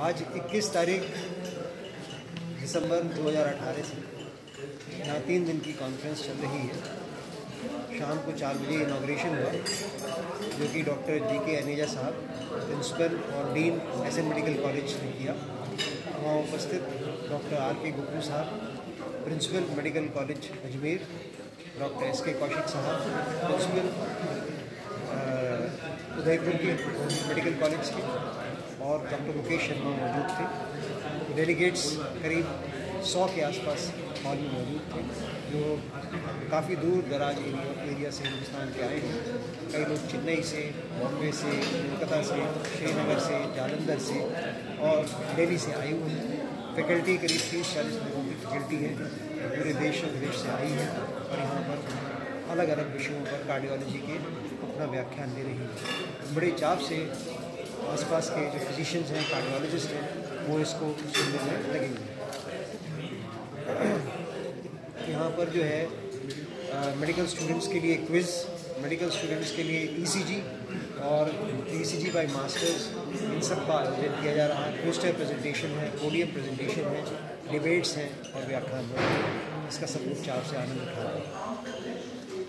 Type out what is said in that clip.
आज 21 तारीख दिसंबर 2018 से। यहाँ तीन दिन की कॉन्फ्रेंस चल रही है। शाम को चार बजे इनाग्रेशन हुआ, जो कि डॉक्टर जी के अनेजा साहब प्रिंसिपल और डीन एस मेडिकल कॉलेज ने किया। वहाँ उपस्थित डॉक्टर आर के गुप्रू साहब principal medical college Ajmer doctor S K Kaushik साहब प्रिंसिपल उदयपुर के मेडिकल कॉलेज के और डॉक्टर मुकेश शर्मा मौजूद थे। डेलीगेट्स करीब सौ के आसपास हॉल में मौजूद थे, जो काफ़ी दूर दराज एरिया एरिया से हिंदुस्तान के आए हैं। कई लोग चेन्नई से बॉम्बे से, कोलकाता से, श्रीनगर से, जालंधर से और दिल्ली से आए हुए हैं। फैकल्टी करीब तीस चालीस लोगों की फैकल्टी है पूरे देश और विदेश से आई है और यहाँ अलग अलग विषयों पर कार्डियोलॉजी के अपना व्याख्यान दे रही है। बड़े चाप से आसपास के जो फिजिशियंस हैं कार्डियोलॉजिस्ट हैं, वो इसको सुनने में लगे हुए यहाँ पर जो है मेडिकल स्टूडेंट्स के लिए क्विज़ मेडिकल स्टूडेंट्स के लिए ईसीजी और ईसीजी बाय मास्टर्स इन सब का आयोजन किया जा रहा है। पोस्टर प्रेजेंटेशन है पोडियम प्रेजेंटेशन है डिबेट्स हैं और व्याख्यान इसका सब लोग से आनंद उठा रहे हैं।